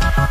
Bye.